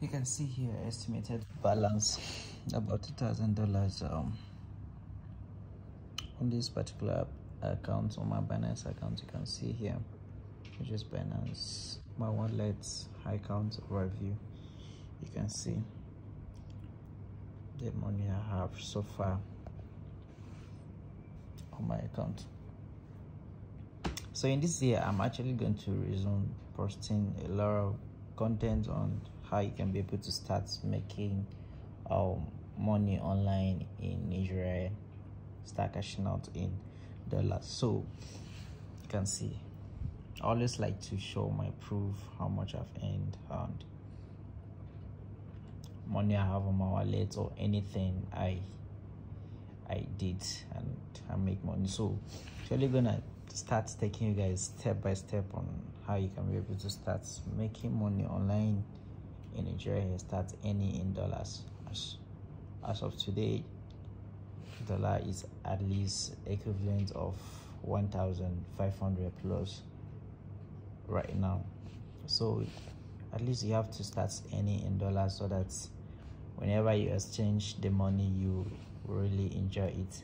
you can see here estimated balance about two thousand dollars um on this particular account on my binance account you can see here which is binance my wallet's high count review. You can see the money i have so far on my account. So in this year i'm actually going to resume posting a lot of content on how you can be able to start making um, money online in Nigeria, start cashing out in dollars. So you can see, I always like to show my proof how much I've earned and money I have on my wallet or anything I I did and I make money. So actually gonna start taking you guys step by step on how you can be able to start making money online in Nigeria and start earning in dollars. As, as of today, dollar is at least equivalent of 1,500 plus right now. So at least you have to start earning in dollars so that whenever you exchange the money, you really enjoy it.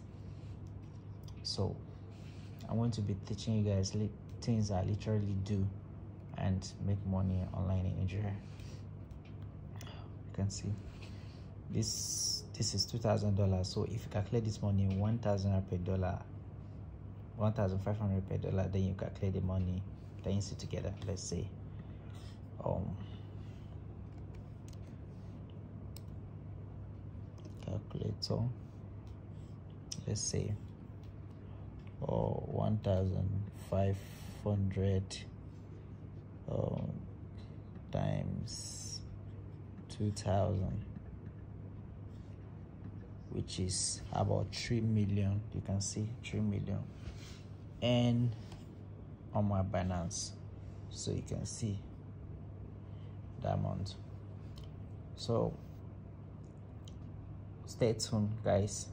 So I'm going to be teaching you guys things I literally do and make money online in Nigeria can see. This this is two thousand dollars. So if you calculate this money one thousand per dollar one thousand five hundred per dollar then you calculate the money then you see together let's say um calculator let's say oh, 1500 um, times 2000 which is about 3 million you can see 3 million and on my Binance so you can see the amount. So stay tuned guys